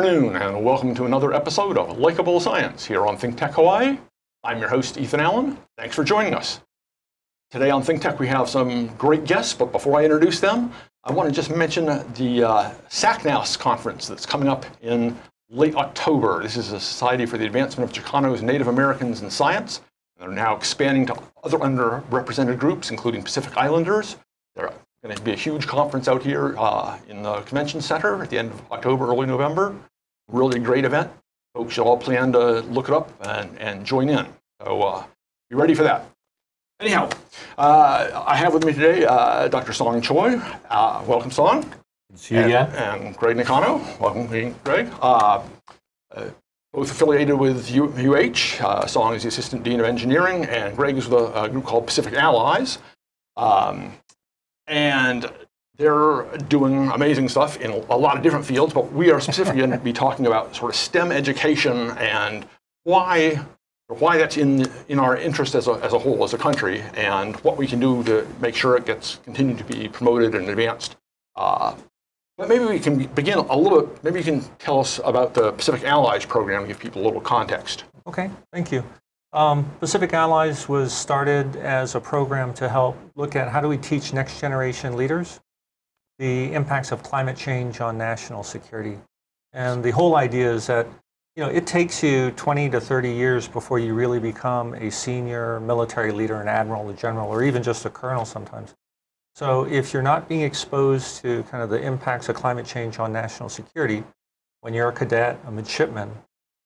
Afternoon, and welcome to another episode of Likable Science here on ThinkTech Hawaii. I'm your host, Ethan Allen. Thanks for joining us. Today on ThinkTech, we have some great guests, but before I introduce them, I want to just mention the uh, SACNAS conference that's coming up in late October. This is a Society for the Advancement of Chicanos Native Americans in Science. They're now expanding to other underrepresented groups, including Pacific Islanders. They're going to be a huge conference out here uh, in the convention center at the end of October, early November. Really great event. Folks should all plan to look it up and, and join in. So uh, be ready for that. Anyhow, uh, I have with me today uh, Dr. Song Choi. Uh, welcome, Song. See you again. And, and Gregg Nakano. Welcome, Gregg. Uh, both affiliated with UH. Song is the Assistant Dean of Engineering, and Gregg is with a, a group called Pacific Allies. Um, and they're doing amazing stuff in a lot of different fields, but we are specifically going to be talking about sort of STEM education and why why that's in in our interest as a, as a whole as a country and what we can do to make sure it gets continued to be promoted and advanced. Uh, but maybe we can begin a little bit. Maybe you can tell us about the Pacific Allies program, give people a little context. Okay, thank you. Um, Pacific Allies was started as a program to help look at how do we teach next generation leaders the impacts of climate change on national security. And the whole idea is that you know, it takes you 20 to 30 years before you really become a senior military leader, an admiral, a general, or even just a colonel sometimes. So if you're not being exposed to kind of the impacts of climate change on national security when you're a cadet, a midshipman,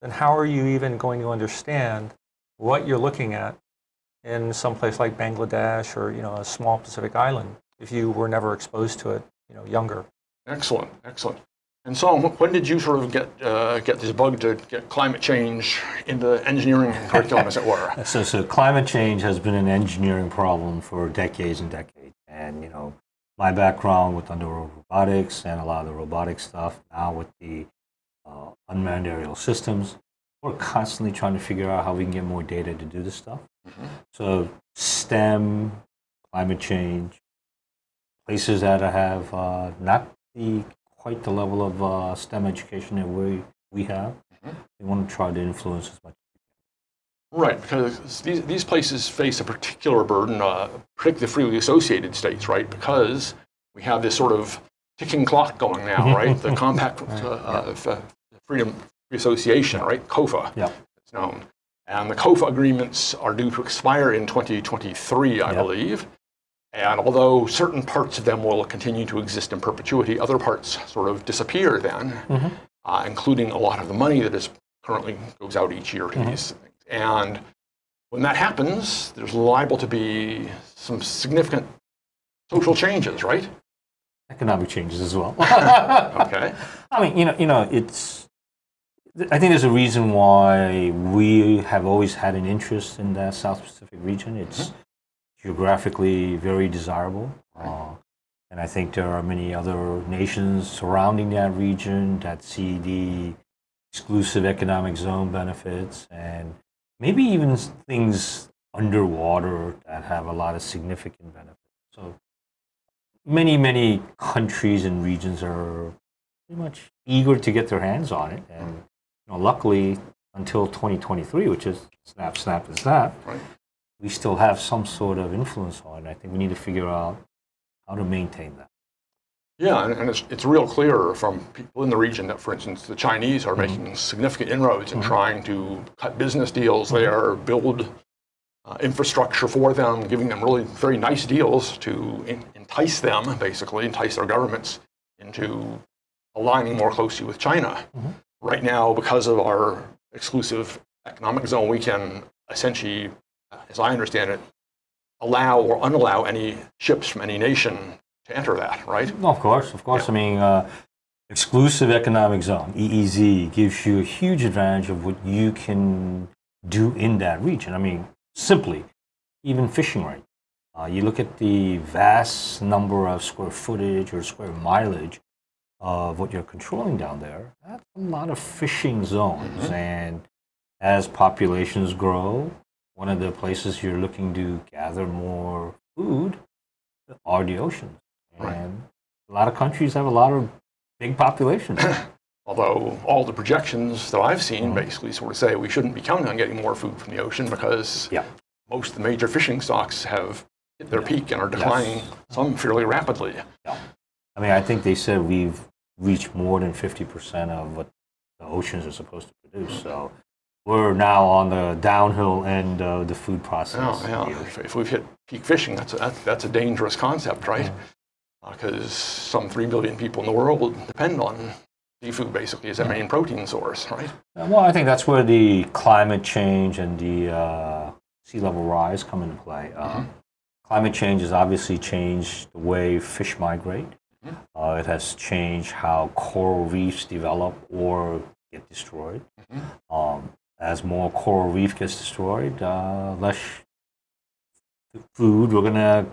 then how are you even going to understand what you're looking at in some place like Bangladesh or you know a small Pacific island if you were never exposed to it you know younger. Excellent, excellent. And so, when did you sort of get uh, get this bug to get climate change into engineering curriculum, as it were? So, so climate change has been an engineering problem for decades and decades. And you know, my background with underwater robotics and a lot of the robotic stuff now with the uh, unmanned aerial systems, we're constantly trying to figure out how we can get more data to do this stuff. Mm-hmm. So STEM, climate change, places that have uh, not the quite the level of uh, STEM education that we we have, mm-hmm. we want to try to influence as much. Right, because these, these places face a particular burden, uh, particularly the freely associated states, right? Because we have this sort of ticking clock going now, right? The Compact uh, yeah. Freedom Association, right? COFA, yeah. it's known. And the COFA agreements are due to expire in 2023, I believe. And although certain parts of them will continue to exist in perpetuity, other parts sort of disappear then, mm-hmm. uh, including a lot of the money that is currently goes out each year to mm-hmm. these things. And when that happens, there's liable to be some significant social changes, right? Economic changes as well. okay. I mean, you know, you know, it's I think there's a reason why we have always had an interest in the South Pacific region. It's mm-hmm. Geographically very desirable. Uh, and I think there are many other nations surrounding that region that see the exclusive economic zone benefits and maybe even things underwater that have a lot of significant benefits. So many, many countries and regions are pretty much eager to get their hands on it. And you know, luckily, until 2023, which is snap, snap, and snap, right. We still have some sort of influence on it. I think we need to figure out how to maintain that. Yeah, and, and it's, it's real clear from people in the region that, for instance, the Chinese are mm-hmm. making significant inroads in mm-hmm. trying to cut business deals mm-hmm. there, build uh, infrastructure for them, giving them really very nice deals to in, entice them, basically, entice their governments into aligning more closely with China. Mm-hmm right now, because of our exclusive economic zone, we can essentially, as I understand it, allow or unallow any ships from any nation to enter that, right? of course, of course. Yeah. I mean, uh, exclusive economic zone, EEZ, gives you a huge advantage of what you can do in that region. I mean, simply, even fishing right. Uh, you look at the vast number of square footage or square mileage of what you're controlling down there, that's a lot of fishing zones. Mm-hmm. And as populations grow, one of the places you're looking to gather more food are the oceans. Right. And a lot of countries have a lot of big populations. Although all the projections that I've seen Mm-hmm. basically sort of say we shouldn't be counting on getting more food from the ocean because Yeah. most of the major fishing stocks have hit their peak and are declining, some fairly rapidly. I mean, I think they said we've reached more than 50% of what the oceans are supposed to produce. So we're now on the downhill end of the food process. Yeah, yeah. If, if we've hit peak fishing, that's a, that's, that's a dangerous concept, right? Because some 3 billion people in the world depend on seafood basically as their main protein source, right? Uh, Well, I think that's where the climate change and the uh, sea level rise come into play. Uh, Climate change has obviously changed the way fish migrate. Uh, it has changed how coral reefs develop or get destroyed. Um, as more coral reef gets destroyed, uh, less food we're going to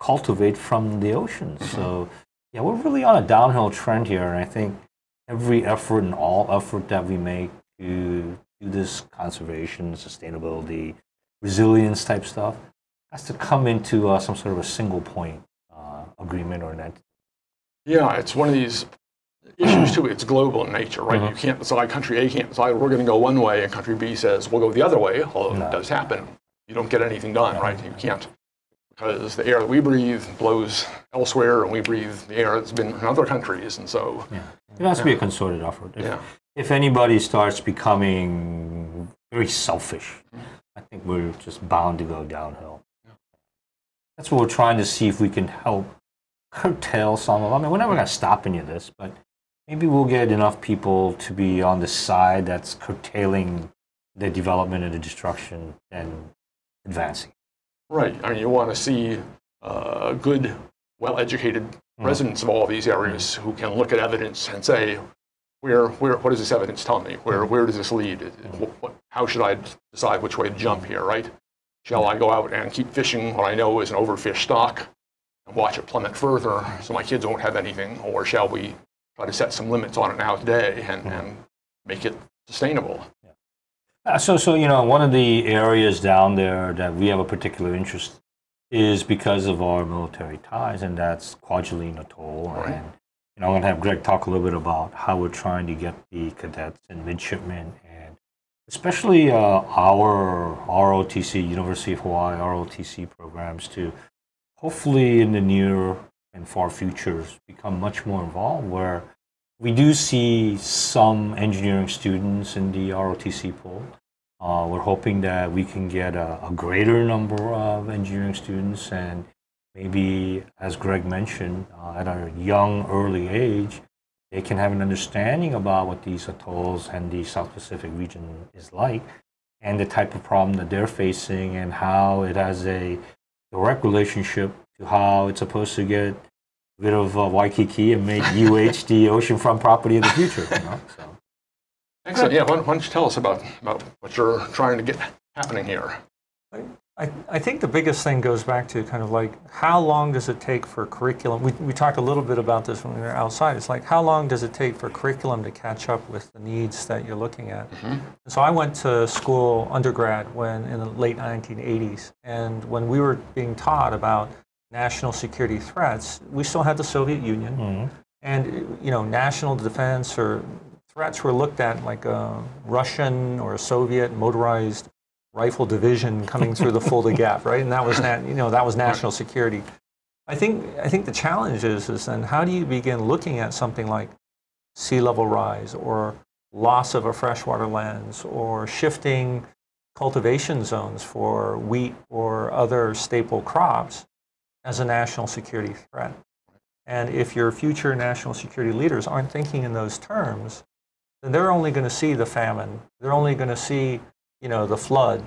cultivate from the ocean. So, yeah, we're really on a downhill trend here, and I think every effort and all effort that we make to do this conservation, sustainability, resilience type stuff has to come into uh, some sort of a single point uh, agreement or net. Yeah, it's one of these issues too. It's global in nature, right? Uh-huh. You can't decide, country A can't decide we're going to go one way, and country B says we'll go the other way, although No. it does happen. You don't get anything done, right? You can't. Because the air that we breathe blows elsewhere, and we breathe the air that's been in other countries, and so, Yeah. It has to be a concerted effort. If, yeah. if anybody starts becoming very selfish, I think we're just bound to go downhill. That's what we're trying to see if we can help curtail some of. I mean, we're never going to stop any of this, but maybe we'll get enough people to be on the side that's curtailing the development and the destruction and advancing. Right. I mean, you want to see uh, good, well-educated mm-hmm. residents of all these areas who can look at evidence and say, where, where, what does this evidence tell me? Where, mm-hmm. where does this lead? Mm-hmm. What, what, how should I decide which way to jump here, right? Shall I go out and keep fishing what I know is an overfished stock and watch it plummet further so my kids won't have anything? Or shall we try to set some limits on it now today and, and make it sustainable? Uh, so, so you know, one of the areas down there that we have a particular interest is because of our military ties, and that's Kwajalein Atoll. Right. And you know, I'm going to have Gregg talk a little bit about how we're trying to get the cadets and midshipmen, and especially uh, our ROTC, University of Hawaii ROTC programs, to hopefully in the near and far futures become much more involved. Where we do see some engineering students in the ROTC pool. Uh, we're hoping that we can get a, a greater number of engineering students and maybe, as Gregg mentioned, uh, at a young, early age, they can have an understanding about what these atolls and the South Pacific region is like and the type of problem that they're facing and how it has a direct relationship to how it's supposed to get rid of uh, Waikiki and make UH the oceanfront property of the future. You know? so. Excellent. Yeah, why, why don't you tell us about, about what you're trying to get happening here? I, I think the biggest thing goes back to kind of like how long does it take for curriculum? We, we talked a little bit about this when we were outside. It's like how long does it take for curriculum to catch up with the needs that you're looking at? So I went to school undergrad when in the late 1980s, and when we were being taught about national security threats, we still had the Soviet Union, Mhm. and you know national defense or threats were looked at like a Russian or a Soviet motorized rifle division coming through the Fulda Gap, right? And that was nat- you know that was national security. I think I think the challenge is is then how do you begin looking at something like sea level rise or loss of a freshwater lens or shifting cultivation zones for wheat or other staple crops as a national security threat. And if your future national security leaders aren't thinking in those terms, then they're only going to see the famine. They're only going to see, you know, the flood.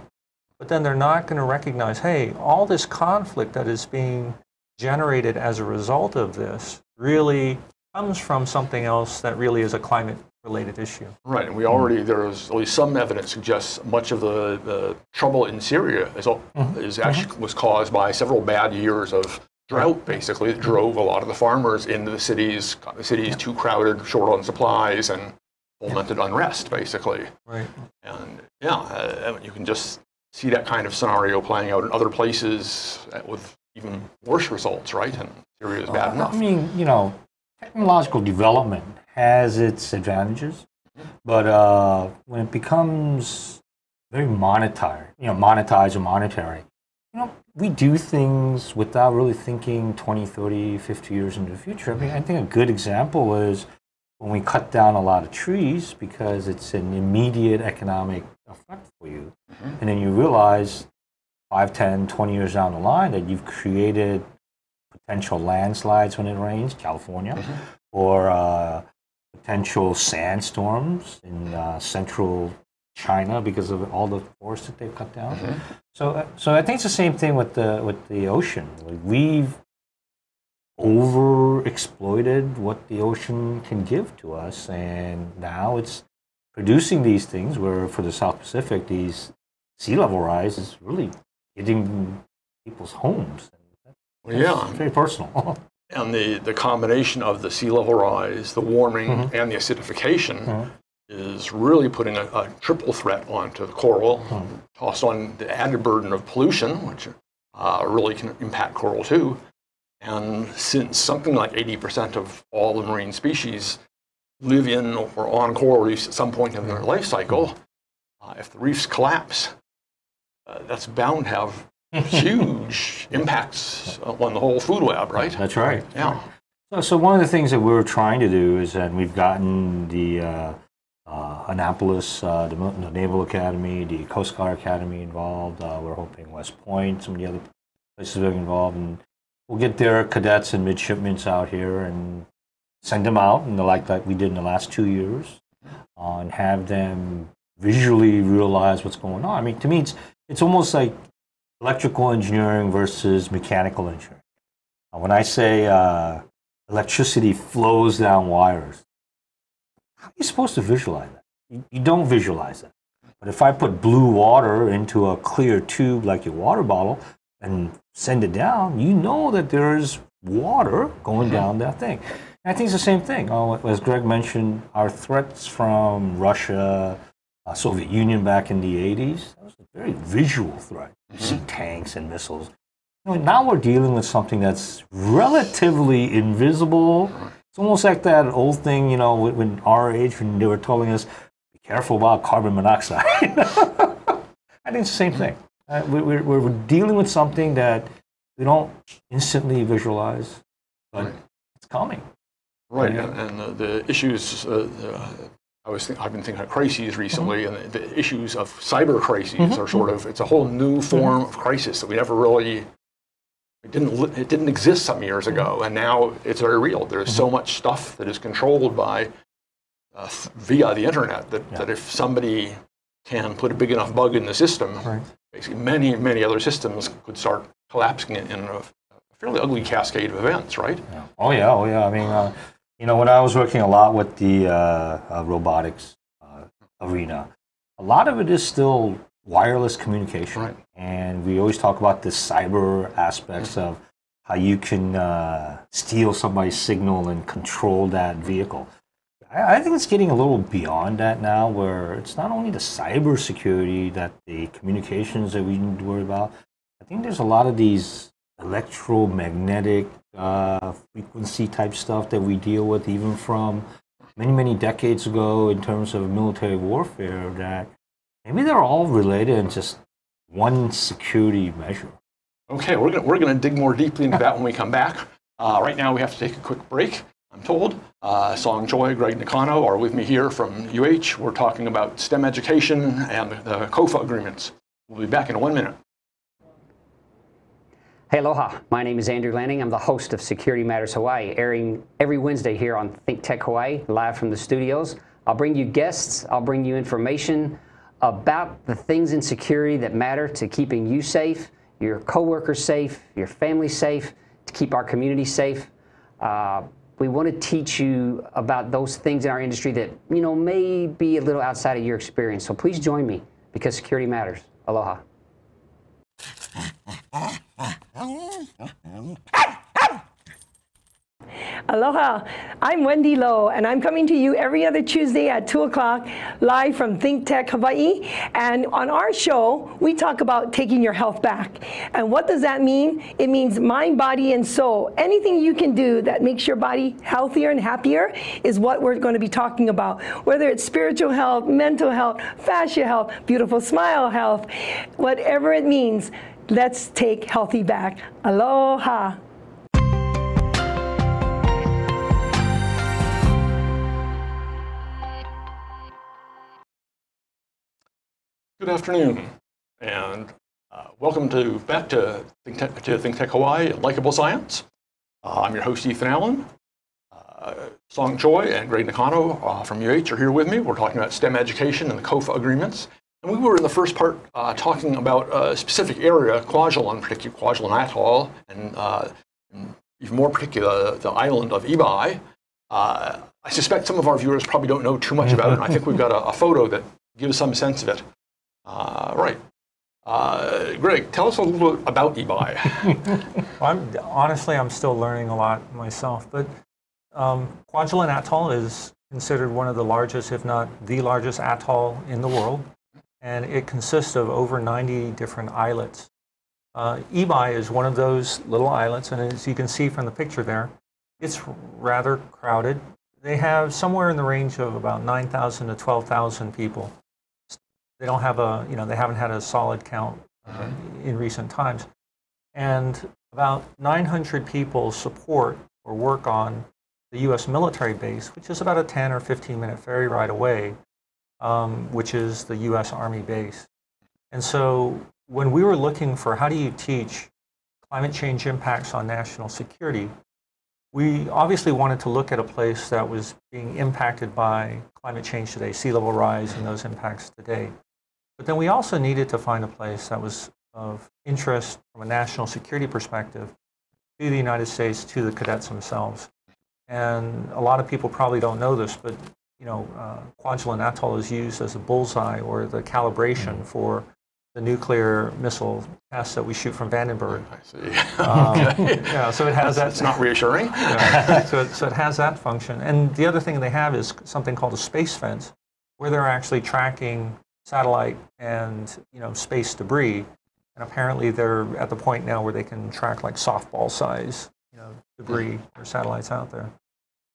But then they're not going to recognize, hey, all this conflict that is being generated as a result of this really comes from something else that really is a climate related issue. Right, and we already, there is at least some evidence suggests much of the, the trouble in Syria is, al- is actually was caused by several bad years of drought, basically, that drove a lot of the farmers into the cities, the cities too crowded, short on supplies, and fomented unrest, basically. Right. And yeah, uh, you can just see that kind of scenario playing out in other places uh, with even worse results, right? And Syria is bad I enough. I mean, you know, technological development has its advantages, but uh, when it becomes very monetized, you know, monetized or monetary, you know, we do things without really thinking 20, 30, 50 years into the future. I mean, I think a good example is when we cut down a lot of trees because it's an immediate economic effect for you. Mm-hmm. And then you realize 5, 10, 20 years down the line that you've created potential landslides when it rains, California, mm-hmm. or uh, potential sandstorms in uh, central China because of all the forests that they've cut down. Mm-hmm. So, uh, so I think it's the same thing with the with the ocean. We've over exploited what the ocean can give to us, and now it's producing these things. Where for the South Pacific, these sea level rise is really hitting people's homes. yeah, very personal. and the, the combination of the sea level rise, the warming, mm-hmm. and the acidification mm-hmm. is really putting a, a, triple threat onto the coral, mm-hmm. tossed on the added burden of pollution, which uh, really can impact coral too. And since something like 80% of all the marine species live in or on coral reefs at some point in their life cycle, uh, if the reefs collapse, uh, that's bound to have huge impacts on the whole food web, right? That's right. Yeah. So, so one of the things that we're trying to do is that we've gotten the uh, uh, Annapolis, uh, the, the, Naval Academy, the Coast Guard Academy involved. Uh, we're hoping West Point, some of the other places are involved, and we'll get their cadets and midshipmen out here and send them out, and the like that we did in the last two years, uh, and have them visually realize what's going on. I mean, to me, it's it's almost like electrical engineering versus mechanical engineering. When I say uh, electricity flows down wires, how are you supposed to visualize that? You, don't visualize that. But if I put blue water into a clear tube like your water bottle and send it down, you know that there's water going down that thing. And I think it's the same thing. Uh, as Gregg mentioned, our threats from Russia, uh, Soviet Union back in the 80s, that was a very visual threat. You see tanks and missiles. You know, now we're dealing with something that's relatively invisible. It's almost like that old thing, you know, when our age, when they were telling us, be careful about carbon monoxide. I think it's the same thing. Uh, we're, we're dealing with something that we don't instantly visualize, but right. it's coming. Right, and, and uh, the issues uh, I was I've been thinking of crises recently, mm-hmm. and the, the, issues of cyber crises mm-hmm. are sort of it's a whole new form mm-hmm. of crisis that we never really it didn't it didn't exist some years ago, mm-hmm. and now it's very real. There's so mm-hmm. much stuff that is controlled by uh, via the internet that, yeah. that if somebody can put a big enough bug in the system, right. basically many many other systems could start collapsing in, in a fairly ugly cascade of events, right? Yeah. Oh yeah, oh yeah. I mean. Uh, you know, when I was working a lot with the uh, uh, robotics uh, arena, a lot of it is still wireless communication. Right. And we always talk about the cyber aspects mm-hmm. of how you can uh, steal somebody's signal and control that vehicle. I, I think it's getting a little beyond that now, where it's not only the cyber security that the communications that we need to worry about. I think there's a lot of these electromagnetic uh, frequency type stuff that we deal with even from many, many decades ago in terms of military warfare that maybe they're all related in just one security measure. Okay, we're going we're gonna dig more deeply into that when we come back. Uh, right now, we have to take a quick break. I'm told. Uh, Song Choi, Gregg Nakano are with me here from UH. We're talking about STEM education and the COFA agreements. We'll be back in one minute. Hey, aloha. My name is Andrew Lanning. I'm the host of Security Matters Hawaii, airing every Wednesday here on Think Tech Hawaii, live from the studios. I'll bring you guests, I'll bring you information about the things in security that matter to keeping you safe, your coworkers safe, your family safe, to keep our community safe. Uh, we want to teach you about those things in our industry that you know may be a little outside of your experience. So please join me because security matters. Aloha. Aloha. I'm Wendy Lowe, and I'm coming to you every other Tuesday at 2 o'clock, live from Think Tech Hawaii. And on our show, we talk about taking your health back. And what does that mean? It means mind, body, and soul. Anything you can do that makes your body healthier and happier is what we're going to be talking about. Whether it's spiritual health, mental health, fascia health, beautiful smile health, whatever it means, let's take healthy back. Aloha. Good afternoon, and uh, welcome to back to Think Tech, to Think Tech Hawaii Likable Science. Uh, I'm your host, Ethan Allen. Uh, Song Choi and Gregg Nakano uh, from UH are here with me. We're talking about STEM education and the COFA agreements. And we were in the first part uh, talking about a specific area, Kwajalein, particularly Kwajalein Atoll, and, uh, and even more particular, the island of Ebeye. Uh, I suspect some of our viewers probably don't know too much about it, and I think we've got a, a photo that gives some sense of it. Uh, right. Uh, Gregg, tell us a little bit about Ebeye. Well, I'm, honestly, I'm still learning a lot myself, but um, Kwajalein Atoll is considered one of the largest, if not the largest atoll in the world, and it consists of over 90 different islets. Uh, Ebeye is one of those little islets, and as you can see from the picture there, it's rather crowded. They have somewhere in the range of about 9,000 to 12,000 people. They don't have a, you know, they haven't had a solid count uh, in recent times. And about 900 people support or work on the U.S. military base, which is about a 10 or 15 minute ferry ride away, um, which is the U.S. Army base. And so when we were looking for how do you teach climate change impacts on national security, we obviously wanted to look at a place that was being impacted by climate change today, sea level rise and those impacts today. But then we also needed to find a place that was of interest from a national security perspective to the United States, to the cadets themselves. And a lot of people probably don't know this, but you know, uh, Kwajalein Atoll is used as a bullseye or the calibration for the nuclear missile tests that we shoot from Vandenberg. I see. Um, okay. Yeah, so it has that. It's not reassuring. Yeah, so, it, so it has that function. And the other thing they have is something called a space fence, where they're actually tracking satellite and you know space debris. And apparently they're at the point now where they can track like softball size you know, debris or satellites out there.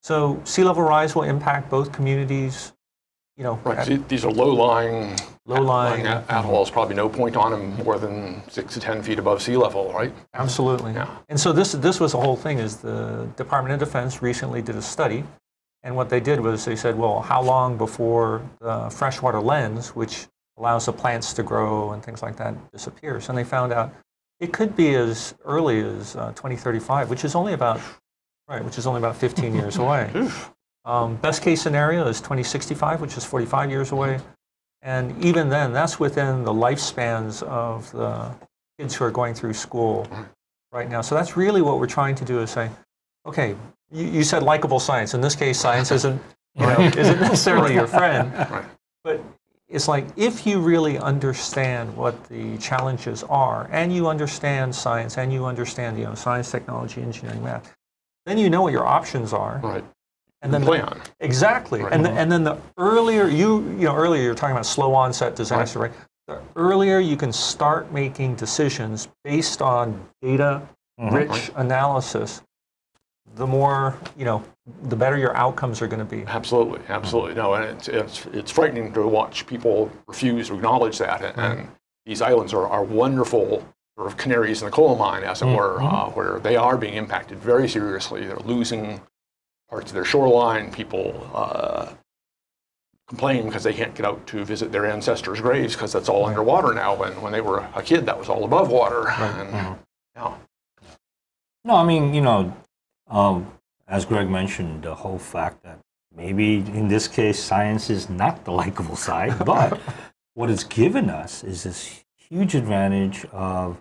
So sea level rise will impact both communities. You know, Right. at these are low-lying, low-lying. atolls. Probably no point on them more than six to ten feet above sea level, right? Absolutely. Yeah. And so this this was the whole thing is the Department of Defense recently did a study, and what they did was they said, well, how long before the freshwater lens, which allows the plants to grow and things like that, disappears? And they found out it could be as early as uh, 2035, which is only about right, which is only about 15 years away. Um, best case scenario is 2065, which is 45 years away. And even then, that's within the lifespans of the kids who are going through school right now. So that's really what we're trying to do is say, okay, you, you said likable science. In this case, science isn't, you know, isn't necessarily your friend. Right. But it's like if you really understand what the challenges are, and you understand science, and you understand, you know, science, technology, engineering, math, then you know what your options are. Right. And then the- Plan. Exactly. Right. And, the, and then the earlier you, you know, earlier you're talking about slow onset disaster, right? The earlier you can start making decisions based on data mm-hmm. rich analysis, the more, you know, the better your outcomes are going to be. Absolutely, absolutely. Mm-hmm. No, and it's, it's, it's frightening to watch people refuse to acknowledge that. And, and mm-hmm. these islands are, are wonderful of canaries in the coal mine, as it were, uh, where they are being impacted very seriously. They're losing parts of their shoreline. People uh, complain because they can't get out to visit their ancestors' graves because that's all underwater now. When, when they were a kid, that was all above water. And, yeah. No, I mean, you know, um, as Gregg mentioned, the whole fact that maybe in this case science is not the likable side, but what it's given us is this huge advantage of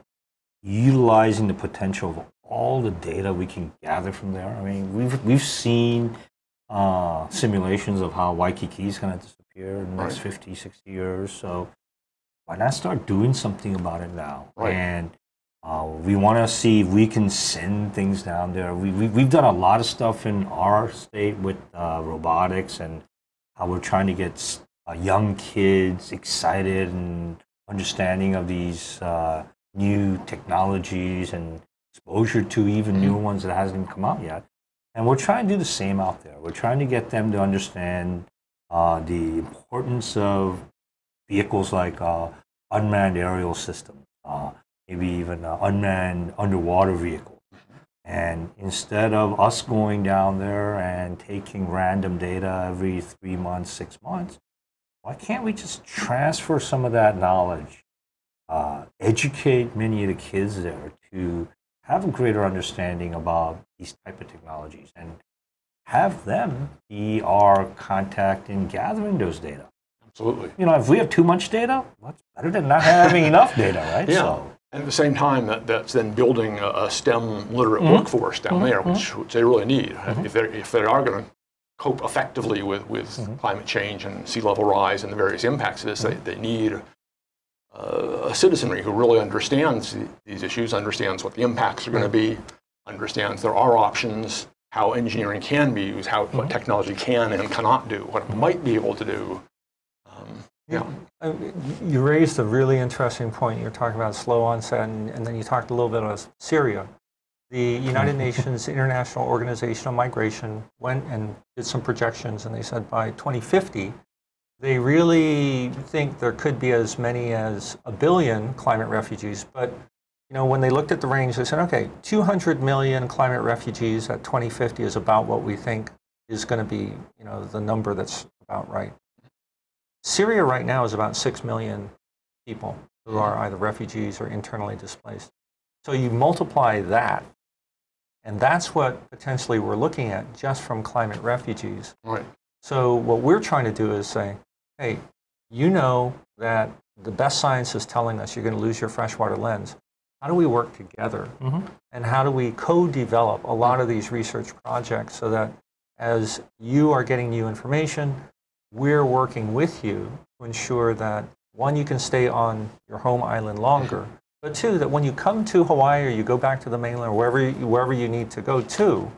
utilizing the potential of all the data we can gather from there. I mean, we've we've seen uh, simulations of how Waikiki is going to disappear in the next Right. 50, 60 years. So why not start doing something about it now? Right. And Uh, we want to see if we can send things down there. We, we, we've done a lot of stuff in our state with uh, robotics and how we're trying to get uh, young kids excited and understanding of these uh, new technologies and exposure to even new ones that hasn't come out yet. And we're trying to do the same out there. We're trying to get them to understand uh, the importance of vehicles like uh, unmanned aerial systems, uh, maybe even uh, unmanned underwater vehicles. And instead of us going down there and taking random data every three months, six months, why can't we just transfer some of that knowledge, uh, educate many of the kids there to have a greater understanding about these type of technologies and have them be our contact in gathering those data. Absolutely. You know, if we have too much data, what's better than not having enough data, right? Yeah. So, And at the same time, that, that's then building a, STEM literate Mm-hmm. workforce down there, which, which they really need. If, they're, if they are going to cope effectively with, with Mm-hmm. climate change and sea level rise and the various impacts of this, Mm-hmm. they, they need uh, a citizenry who really understands the- these issues, understands what the impacts are going to be, understands there are options, how engineering can be used, how, Mm-hmm. what technology can and cannot do, what it might be able to do. Um, yeah. Uh, You raised a really interesting point. You're talking about slow onset, and, and then you talked a little bit about Syria. The United Nations International Organization on Migration went and did some projections, and they said by 2050, they really think there could be as many as a billion climate refugees. But you know, when they looked at the range, they said, okay, 200 million climate refugees at 2050 is about what we think is going to be, you know, the number that's about right. Syria right now is about 6 million people who are either refugees or internally displaced. So you multiply that, and that's what potentially we're looking at just from climate refugees. Right. So what we're trying to do is say, hey, you know that the best science is telling us you're going to lose your freshwater lens. How do we work together? Mm-hmm. And how do we co-develop a lot of these research projects so that as you are getting new information, we're working with you to ensure that one, you can stay on your home island longer, but two, that when you come to Hawaii or you go back to the mainland or wherever you, wherever you need to go to,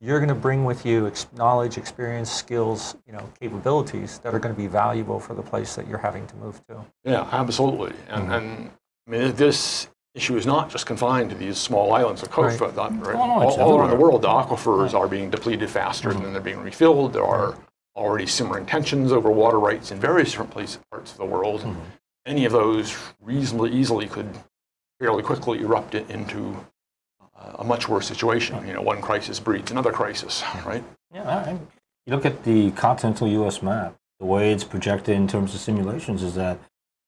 you're going to bring with you ex- knowledge, experience, skills, you know, capabilities that are going to be valuable for the place that you're having to move to. Yeah, absolutely. And, and I mean, this issue is not just confined to these small islands of coast, Right. uh, right? Oh, all, all around the world, the aquifers are being depleted faster than they're being refilled. There are already simmering tensions over water rights in various different places, parts of the world. Mm-hmm. Any of those reasonably easily could fairly quickly erupt it into uh, a much worse situation. You know, one crisis breeds another crisis, right? yeah, I- you look at the continental U.S. map, the way it's projected in terms of simulations is that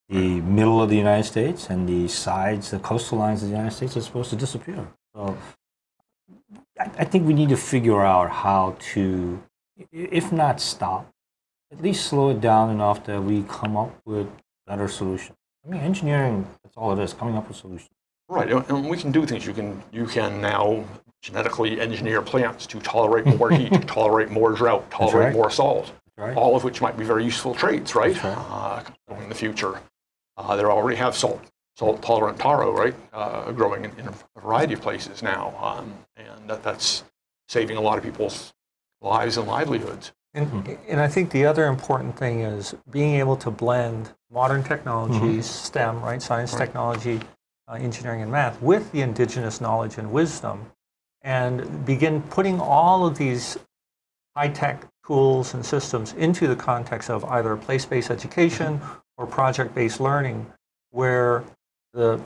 the middle of the United States and the sides, the coastal lines of the United States are supposed to disappear. So I, I think we need to figure out how to, if not stop, at least slow it down enough that we come up with better solutions. I mean, engineering, that's all it is, coming up with solutions. Right, and we can do things. You can you can now genetically engineer plants to tolerate more heat, to tolerate more drought, tolerate right. more salt. right. All of which might be very useful traits, right? That's Uh, in the future, uh, they already have salt salt tolerant taro, right? Uh, growing in, in a variety of places now, um, and that, that's saving a lot of people's lives and livelihoods. And, mm-hmm. and I think the other important thing is being able to blend modern technologies, mm-hmm. STEM, right, science, technology, uh, engineering, and math, with the indigenous knowledge and wisdom, and begin putting all of these high-tech tools and systems into the context of either place-based education mm-hmm. or project-based learning, where the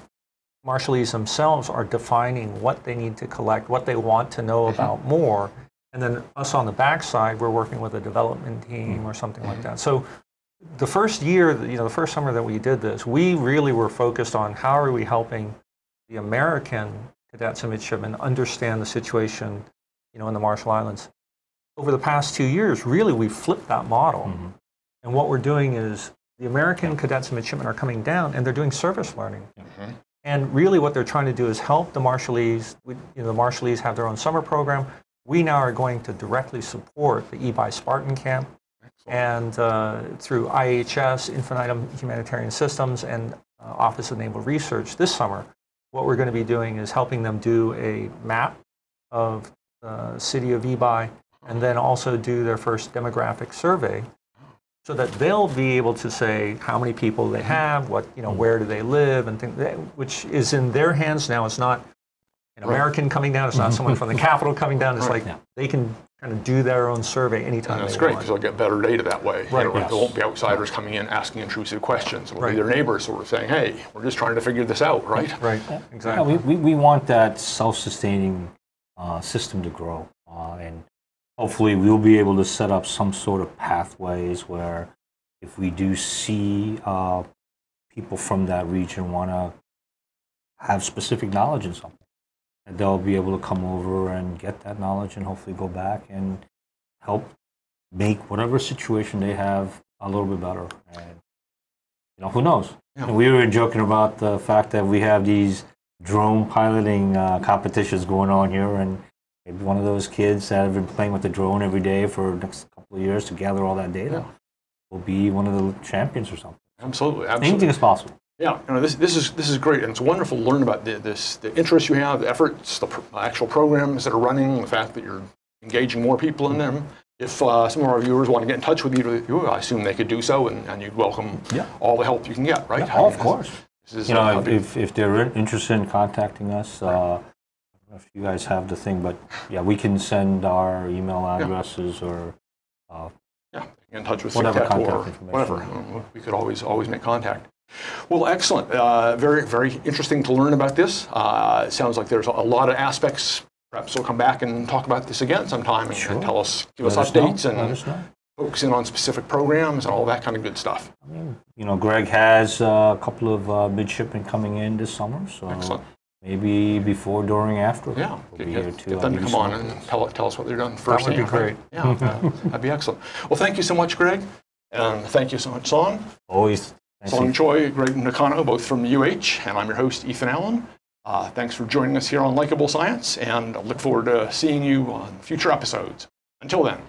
Marshallese themselves are defining what they need to collect, what they want to know about more, and then us on the backside, we're working with a development team or something like that. So the first year, you know, the first summer that we did this, we really were focused on how are we helping the American cadets and midshipmen understand the situation, you know, in the Marshall Islands. Over the past two years, really, we've flipped that model. Mm-hmm. And what we're doing is the American cadets and midshipmen are coming down and they're doing service learning. Mm-hmm. And really, what they're trying to do is help the Marshallese. We, you know, the Marshallese have their own summer program. We now are going to directly support the Ebeye Spartan Camp, and uh, through IHS, Infinitum Humanitarian Systems, and uh, Office of Naval Research this summer, what we're going to be doing is helping them do a map of the city of Ebeye and then also do their first demographic survey so that they'll be able to say how many people they have, what, you know, where do they live, and things, which is in their hands now. It's not an American coming down. It's not someone from the capital coming down. It's like Yeah. they can kind of do their own survey anytime And that's they great because they'll get better data that way. You Right, know, yes. There won't be outsiders coming in asking intrusive questions. It'll be their neighbors sort of saying, hey, we're just trying to figure this out, right? Right, Yeah, exactly. we, we, we want that self-sustaining uh, system to grow, uh, and hopefully we'll be able to set up some sort of pathways where if we do see uh, people from that region want to have specific knowledge in something, they'll be able to come over and get that knowledge and hopefully go back and help make whatever situation they have a little bit better. And you know, who knows? Yeah. We were joking about the fact that we have these drone piloting uh, competitions going on here, and maybe one of those kids that have been playing with the drone every day for the next couple of years to gather all that data will be one of the champions or something. Absolutely. absolutely. Anything is possible. Yeah, you know, this, this, is, this is great, and it's wonderful to learn about the, this, the interest you have, the efforts, the pr- actual programs that are running, the fact that you're engaging more people in them. If uh, some of our viewers want to get in touch with you, I assume they could do so, and, and you'd welcome Yeah. all the help you can get, right? Oh, of course. This is, You know, uh, if, if, if they're interested in contacting us, uh, I don't know if you guys have the thing, but yeah, we can send our email addresses or uh, Yeah, get in touch with Whatever contact or information. whatever. We could always always make contact. Well, excellent. Uh, very very interesting to learn about this. Uh, it sounds like there's a lot of aspects. Perhaps we'll come back and talk about this again sometime and, and tell us, give us let us updates let and us focus in on specific programs and all that kind of good stuff. You know, Gregg has uh, a couple of uh, midshipmen coming in this summer, so Excellent. maybe before, during, after. Yeah, we'll get, here to get them to come on and tell, tell us what they've done would be great. Yeah, uh, that'd be excellent. Well, thank you so much, Gregg. And thank you so much, Song. Always. Song. Choi, Gregg Nakano, both from UH, and I'm your host, Ethan Allen. Uh, thanks for joining us here on Likable Science, and I look forward to seeing you on future episodes. Until then.